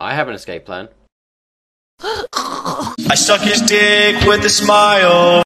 I have an escape plan. I suck his dick with a smile.